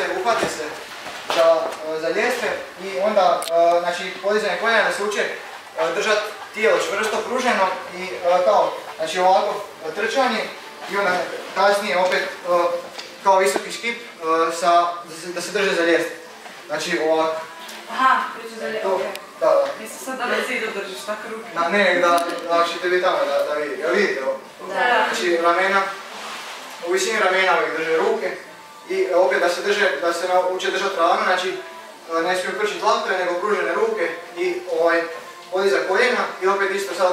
ljestve, uhvate se za, za ljestve i onda znači, podizanje koljena da se uče držati tijelo čvrsto pruženo i kao, znači ovako trčanje i onda kasnije opet kao visoki skip sa, da se drže za ljestve. Znači ovako. Aha, priču za ljestve. Da, da. Mislim sad da me zidu držiš tako ruke. Da, ne, da, lakše tebi tamo da, da vidi. Jel vidite ovo? Da. Znači ramena, u visini ramena uvijek drže ruke i opet da se drže, da se nauče držati ravno, znači ne smiju krčiti laktove nego pružene ruke i ovaj, za koljena i opet isto sad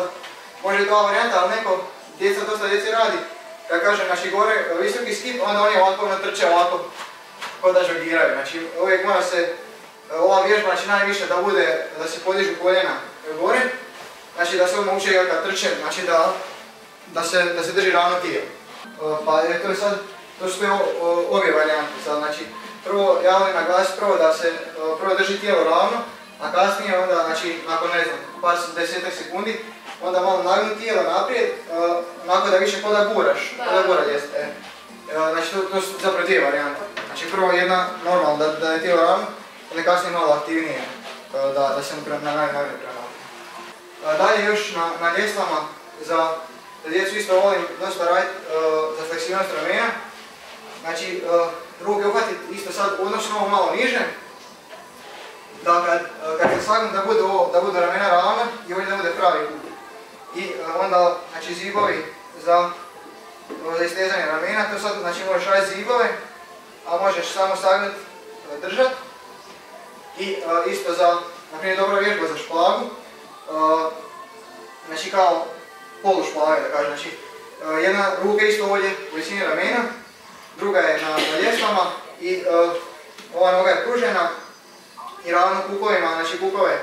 može dva varijanta, ali neko, djeca, dosta djeci radi, kad kažem, znači gore visoki skip, onda oni ovako natrče ovako, kod da žogiraju, znači uvijek mora se ova vježba znači najviše da bude, da se podižu koljena gore, znači da se odmah uče kad trče, znači da, da, se, da se drži ravno tijelo. Pa je to je sad, to su ove varijante sad, znači prvo ja volim naglasiti prvo da se prvo drži tijelo ravno, a kasnije onda, znači nakon ne znam, par desetak sekundi, onda malo nagnu tijelo naprijed, onako da više koda guraš, koda gura jest. E. Znači to, to su zapravo dvije varijante. Znači prvo jedna normalno da, da je tijelo ravno, onda kasnije malo aktivnije, da, da se na najnogne prema. Dalje još na, na ljestvama za djecu isto volim dosta raditi za fleksibilnost ramena. Znači ruke uhvatiti isto sad odnosno ovo malo niže, da kad, kad se sagnu da budu, da budu ramena ravna i ovdje da bude pravi kut. I onda znači zibovi za, za istezanje ramena, to sad znači možeš raditi zibove, a možeš samo sagnuti, držati i isto za, na primjer, dobra vježba za špagu, znači kao polu špage da kažem, znači jedna ruka isto ovdje u visini ramena, druga je na, na i ova noga je pružena i ravno kukovima, znači kukove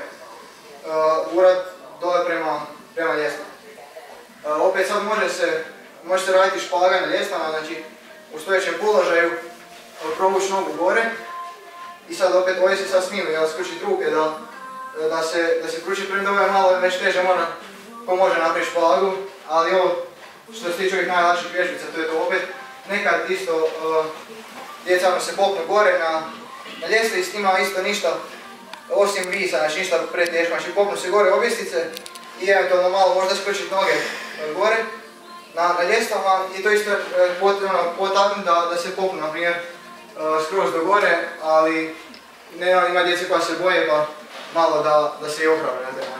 urad dole prema, prema ljestvama. opet sad može se, može se raditi špaga na ljestvama, znači u stojećem položaju provući nogu gore i sad opet ovdje se sad smiju, jel, skručiti ruke da, da se, da se kruči prema malo već teže mora, ko može napraviti špagu, ali ovo što se tiče ovih najlakših vježbica, to je to opet nekad isto djeca ono se popnu gore na, ljestvi i s njima isto ništa osim visa, znači ništa preteško, znači popnu se gore objestice i eventualno malo možda skručiti noge gore na, ljestvama i to isto potrebno potaknuti da, da se popnu, na primjer, skroz do gore, ali ne, ima djece koja se boje pa malo da, da se i ohrave na taj način.